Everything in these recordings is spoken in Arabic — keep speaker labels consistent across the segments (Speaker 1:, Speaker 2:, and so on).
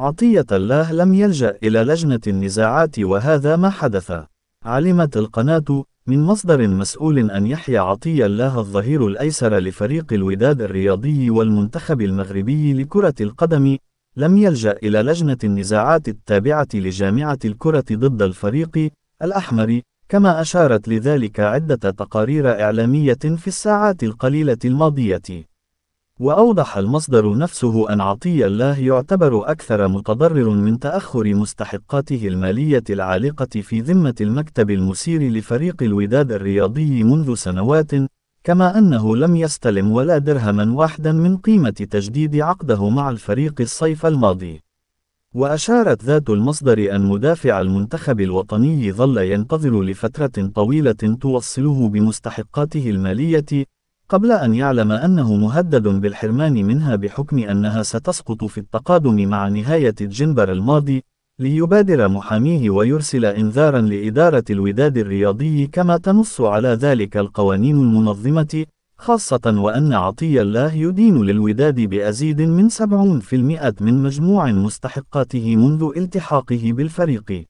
Speaker 1: عطية الله لم يلجأ إلى لجنة النزاعات وهذا ما حدث. علمت القناة من مصدر مسؤول أن يحيى عطية الله الظهير الأيسر لفريق الوداد الرياضي والمنتخب المغربي لكرة القدم لم يلجأ إلى لجنة النزاعات التابعة لجامعة الكرة ضد الفريق الأحمر كما أشارت لذلك عدة تقارير إعلامية في الساعات القليلة الماضية. وأوضح المصدر نفسه أن عطية الله يعتبر أكثر متضرر من تأخر مستحقاته المالية العالقة في ذمة المكتب المسير لفريق الوداد الرياضي منذ سنوات، كما أنه لم يستلم ولا درهما واحدا من قيمة تجديد عقده مع الفريق الصيف الماضي. وأشارت ذات المصدر أن مدافع المنتخب الوطني ظل ينتظر لفترة طويلة توصله بمستحقاته المالية، قبل أن يعلم أنه مهدد بالحرمان منها بحكم أنها ستسقط في التقادم مع نهاية الجنبر الماضي، ليبادر محاميه ويرسل إنذارا لإدارة الوداد الرياضي كما تنص على ذلك القوانين المنظمة، خاصة وأن عطية الله يدين للوداد بأزيد من 70% من مجموع مستحقاته منذ التحاقه بالفريق.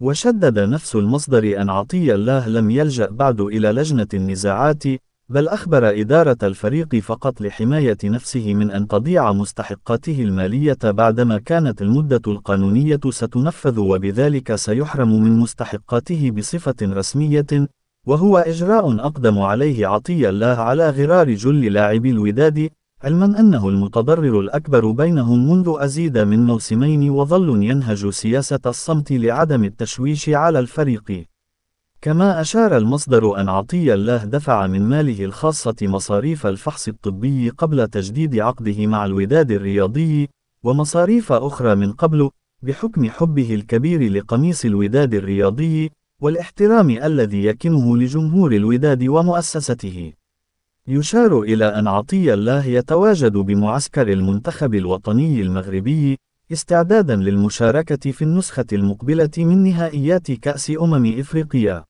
Speaker 1: وشدد نفس المصدر أن عطية الله لم يلجأ بعد إلى لجنة النزاعات، بل أخبر إدارة الفريق فقط لحماية نفسه من أن تضيع مستحقاته المالية بعدما كانت المدة القانونية ستنفذ وبذلك سيحرم من مستحقاته بصفة رسمية، وهو إجراء أقدم عليه عطية الله على غرار جل لاعبي الوداد، علما أنه المتضرر الأكبر بينهم منذ أزيد من موسمين وظل ينهج سياسة الصمت لعدم التشويش على الفريق. كما أشار المصدر أن عطية الله دفع من ماله الخاصة مصاريف الفحص الطبي قبل تجديد عقده مع الوداد الرياضي، ومصاريف أخرى من قبل، بحكم حبه الكبير لقميص الوداد الرياضي، والاحترام الذي يكنه لجمهور الوداد ومؤسسته. يشار إلى أن عطية الله يتواجد بمعسكر المنتخب الوطني المغربي، استعدادا للمشاركة في النسخة المقبلة من نهائيات كأس أمم إفريقيا.